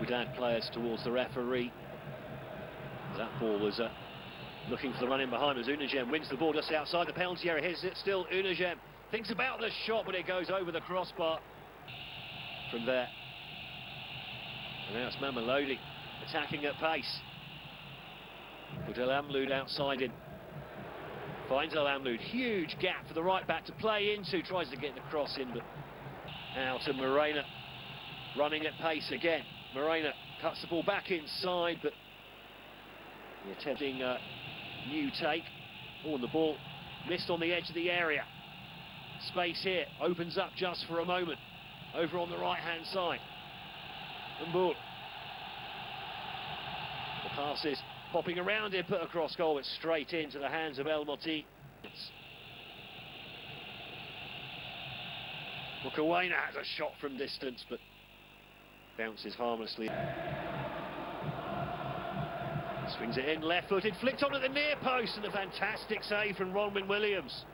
would add players towards the referee. That ball was uh, looking for the run in behind as Unigem wins the ball just outside the penalty area. Here's it still Unigem. Thinks about the shot, but it goes over the crossbar from there. And now it's Mamelodi attacking at pace. With El Amloud outside in. Finds El Amloud. Huge gap for the right back to play into. Tries to get the cross in, but out to Morena. Running at pace again. Morena cuts the ball back inside, but attempting a new take. Oh, and the ball missed on the edge of the area. Space here opens up just for a moment. Over on the right-hand side. Mboul. The pass is popping around here, put across goal. It's straight into the hands of El Motie. Mokoena has a shot from distance, but bounces harmlessly. Swings it in, left-footed, flicked on at the near post, and a fantastic save from Ronwen Williams.